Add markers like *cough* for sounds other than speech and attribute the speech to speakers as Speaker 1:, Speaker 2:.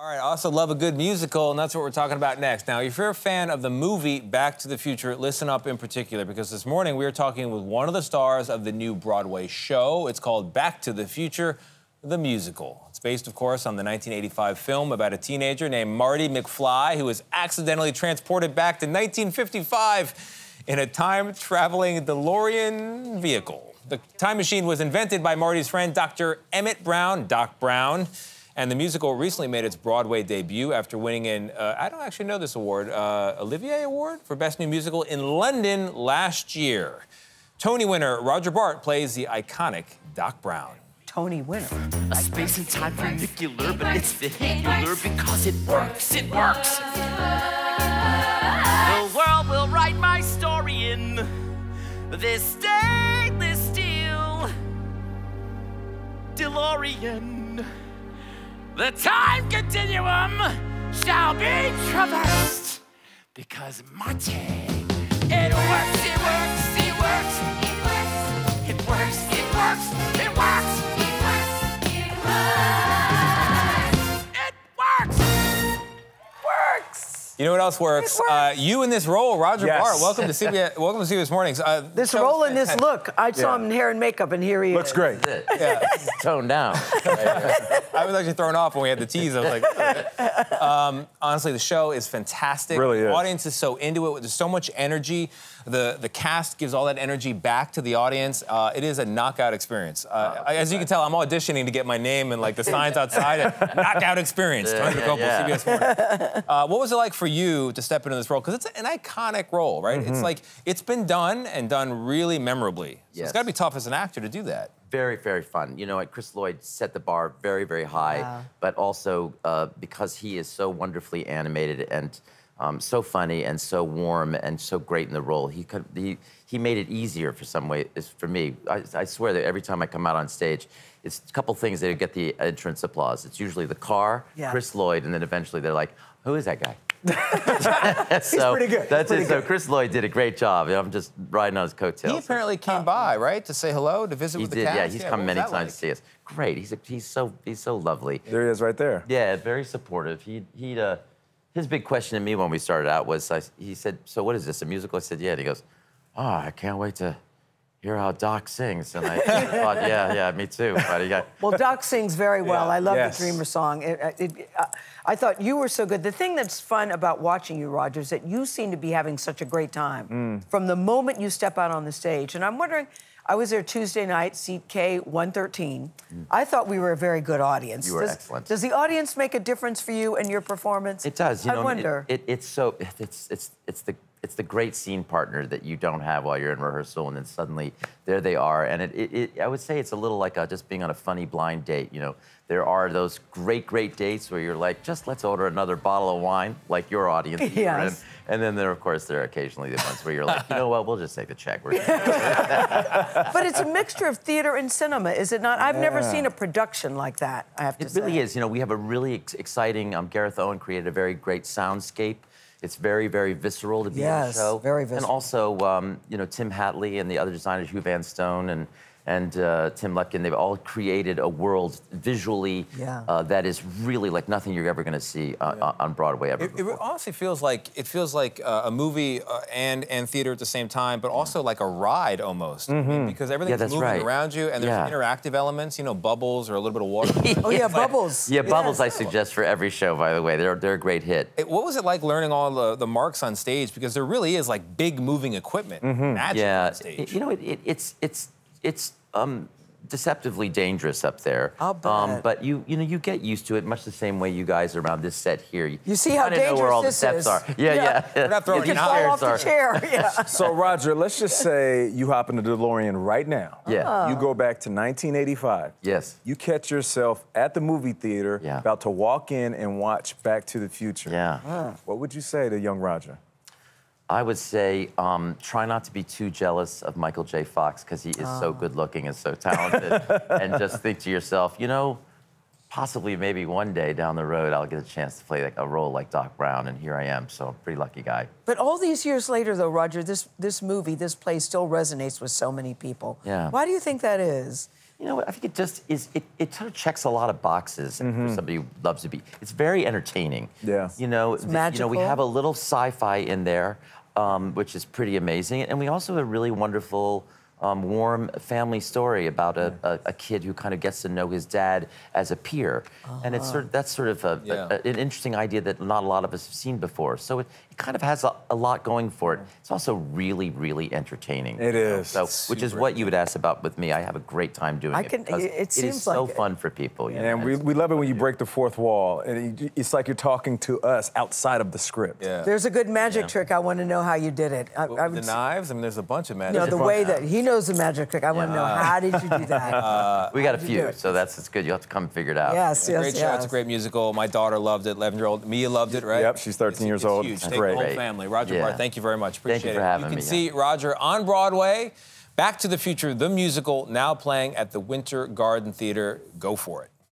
Speaker 1: All right, I also love a good musical, and that's what we're talking about next. Now, if you're a fan of the movie Back to the Future, listen up in particular, because this morning we are talking with one of the stars of the new Broadway show. It's called Back to the Future, the musical. It's based, of course, on the 1985 film about a teenager named Marty McFly who was accidentally transported back to 1955 in a time traveling DeLorean vehicle. The time machine was invented by Marty's friend, Dr. Emmett Brown, Doc Brown. And the musical recently made its Broadway debut after winning an, uh, I don't actually know this award, uh, Olivier Award for Best New Musical in London last year. Tony winner Roger Bart plays the iconic Doc Brown.
Speaker 2: Tony winner.
Speaker 3: A space and time funicular, but it's vehicular because it works, it works. The world will write my story in this stainless steel DeLorean. The time continuum shall be traversed because it it works, it works,
Speaker 1: You know what else works?
Speaker 2: It works.
Speaker 1: Uh, you in this role, Roger
Speaker 4: Yes.
Speaker 1: Bart. Welcome to *laughs* CBS. welcome to CBS Mornings. Uh,
Speaker 2: This role and this look. I saw
Speaker 4: Yeah.
Speaker 2: him in hair and makeup, and here he
Speaker 4: Looks
Speaker 2: is.
Speaker 4: great.
Speaker 1: Yeah.
Speaker 5: toned down. *laughs*
Speaker 1: I was actually thrown off when we had the tease. I was like, um, honestly, the show is fantastic.
Speaker 4: Really
Speaker 1: the
Speaker 4: is.
Speaker 1: audience is so into it. There's so much energy. The the cast gives all that energy back to the audience. Uh, it is a knockout experience. Uh, as you can tell, I'm auditioning to get my name and like the signs outside. *laughs* knockout experience.
Speaker 5: Yeah,
Speaker 1: Tony
Speaker 5: yeah, yeah.
Speaker 1: CBS Morning. Uh, what was it like for you to step into this role? Because it's an iconic role, right?
Speaker 4: Mm-hmm.
Speaker 1: It's like it's been done and done really memorably. So it's
Speaker 5: Yes.
Speaker 1: got to be tough as an actor to do that.
Speaker 5: very, very fun. You know, Chris Lloyd set the bar very, very high,
Speaker 2: Wow.
Speaker 5: but also uh, because he is so wonderfully animated and um, so funny and so warm and so great in the role, he could he he made it easier for some way is for me. I, I swear that every time I come out on stage, it's a couple things that get the entrance applause. It's usually the car,
Speaker 2: Yeah.
Speaker 5: Chris Lloyd, and then eventually they're like, "Who is that guy?" *laughs* so
Speaker 4: pretty good.
Speaker 5: That's
Speaker 4: pretty
Speaker 5: it. So. Chris Lloyd did a great job. I'm just riding on his coattails.
Speaker 1: He apparently came by, right, to say hello, to visit
Speaker 5: He
Speaker 1: with the
Speaker 5: did,
Speaker 1: cast.
Speaker 5: yeah. He's come many times
Speaker 1: like?
Speaker 5: to see us. Great. He's a, he's so he's so lovely.
Speaker 4: There he is right there.
Speaker 5: Yeah, very supportive. He he uh, his big question to me when we started out was I, he said, "So what is this? A musical?" I said, "Yeah." And he goes, "Oh, I can't wait to hear how Doc sings." And I thought, *laughs* "Yeah, yeah, me too." But he got
Speaker 2: Well, Doc sings very well.
Speaker 1: Yeah.
Speaker 2: I love
Speaker 4: Yes.
Speaker 2: the Dreamer song. It, it, uh, I thought you were so good. The thing that's fun about watching you, Roger, is that you seem to be having such a great time
Speaker 4: Mm.
Speaker 2: from the moment you step out on the stage. And I'm wondering, I was there Tuesday night, seat K113. I thought we were a very good audience.
Speaker 5: Mm. You were
Speaker 2: does,
Speaker 5: excellent.
Speaker 2: Does the audience make a difference for you and your performance?
Speaker 5: It does. You
Speaker 2: I
Speaker 5: know, it-
Speaker 2: wonder.
Speaker 5: It, it's so it's it's it's the it's the great scene partner that you don't have while you're in rehearsal, and then suddenly there they are. And it, it, it I would say it's a little like a, just being on a funny blind date. You know, there are those great great dates where you're like, just let's order another bottle of wine, like your audience. were in.
Speaker 2: Yes.
Speaker 5: And then there, of course, there are occasionally the ones where you're like, you know what, we'll just take the check. *laughs*
Speaker 2: But it's a mixture of theater and cinema, is it not? I've never seen a production like that, I have to
Speaker 5: It
Speaker 2: say.
Speaker 5: It really is. You know, we have a really ex- exciting. Um, Gareth Owen created a very great soundscape. It's very, very visceral to be
Speaker 2: Yes,
Speaker 5: the show.
Speaker 2: very visceral.
Speaker 5: And also, um, you know, Tim Hatley and the other designers, Hugh Vanstone and and uh, Tim Lutkin, they've all created a world visually
Speaker 2: Yeah.
Speaker 5: uh, that is really like nothing you're ever going to see uh, uh, on Broadway ever.
Speaker 1: It, it honestly feels like it feels like uh, a movie uh, and and theater at the same time, but also like a ride almost I mean, because everything's
Speaker 5: that's
Speaker 1: moving
Speaker 5: right.
Speaker 1: around you and there's
Speaker 5: Yeah.
Speaker 1: interactive elements, you know, bubbles or a little bit of water. *laughs*
Speaker 2: Oh, yeah, Bubbles.
Speaker 5: yeah, Bubbles I
Speaker 2: Yes.
Speaker 5: suggest for every show, by the way. They're, they're a great hit.
Speaker 1: It- what was it like learning all the, the marks on stage? Because there really is like big moving equipment, magic
Speaker 5: yeah,
Speaker 1: on stage.
Speaker 5: you know, it, it, it's it's it's um, deceptively dangerous up there.
Speaker 2: I'll
Speaker 5: Um,
Speaker 2: bet.
Speaker 5: but you you know you get used to it, much the same way you guys are around this set here.
Speaker 2: You see how
Speaker 5: kinda know where all the
Speaker 2: dangerous
Speaker 5: steps
Speaker 2: this
Speaker 5: are. Yeah,
Speaker 2: Yeah.
Speaker 5: yeah.
Speaker 1: We're not throwing *laughs*
Speaker 2: You
Speaker 5: the
Speaker 2: fall
Speaker 1: chairs
Speaker 2: off the chair. *laughs* Yeah.
Speaker 4: So, Roger, let's just say you hop in the DeLorean right now.
Speaker 5: Yeah.
Speaker 4: You go back to 1985.
Speaker 5: Yes.
Speaker 4: You catch yourself at the movie theater,
Speaker 5: Yeah.
Speaker 4: about to walk in and watch Back to the Future.
Speaker 5: Yeah.
Speaker 4: What would you say to young Roger?
Speaker 5: I would say um, try not to be too jealous of Michael J. Fox because he is so good looking and so *laughs* talented, and just think to yourself, you know. Possibly, maybe one day down the road, I'll get a chance to play like a role like Doc Brown, and here I am. So I'm a pretty lucky guy.
Speaker 2: But all these years later, though, Roger, this this movie, this play still resonates with so many people.
Speaker 5: Yeah.
Speaker 2: Why do you think that is?
Speaker 5: You know, what? I think it just is. It, it sort of checks a lot of boxes for somebody who loves to be. It's very entertaining.
Speaker 4: Yeah.
Speaker 5: You know, th- you know, we have a little sci-fi in there, um, which is pretty amazing, and we also have a really wonderful. Um, warm family story about a, a, a kid who kind of gets to know his dad as a peer, and it's sort of, that's sort of a,
Speaker 1: Yeah.
Speaker 5: a, an interesting idea that not a lot of us have seen before. So it, it kind of has a, a lot going for it. It's also really, really entertaining.
Speaker 4: It
Speaker 5: you know,
Speaker 4: is.
Speaker 5: So,
Speaker 4: It's
Speaker 5: which is what you would ask about with me. I have a great time doing
Speaker 2: I
Speaker 5: it.
Speaker 2: can-
Speaker 5: because
Speaker 2: it- it
Speaker 5: it
Speaker 2: seems
Speaker 5: is so
Speaker 2: like-
Speaker 5: fun for people. You know,
Speaker 4: And we, we love it when you break the fourth wall. And it's like you're talking to us outside of the script.
Speaker 1: Yeah.
Speaker 2: There's a good magic
Speaker 5: Yeah.
Speaker 2: trick. I want to know how you did it. I,
Speaker 1: With
Speaker 2: I
Speaker 1: the
Speaker 2: s-
Speaker 1: knives, I mean, there's a bunch of magic.
Speaker 2: No, the way that he knows the magic trick. I want to know how did you do that? *laughs*
Speaker 5: Uh, we got a few, so that's it's good. You have to come figure it out.
Speaker 2: yes, yes,
Speaker 1: Great
Speaker 2: yes.
Speaker 1: show. It's a great musical. My daughter loved it. 11 year old Mia loved it, right?
Speaker 4: Yep, she's 13
Speaker 1: It's-
Speaker 4: years
Speaker 1: it's
Speaker 4: old.
Speaker 1: Huge.
Speaker 4: It's
Speaker 1: Take
Speaker 4: great.
Speaker 1: the whole family. Roger
Speaker 5: Yeah.
Speaker 1: Bart, thank you very much.
Speaker 5: Thank you
Speaker 1: Appreciate
Speaker 5: for
Speaker 1: it. you can
Speaker 5: me,
Speaker 1: see Roger on Broadway. Back to the Future, the musical, now playing at the Winter Garden Theater. Go for it.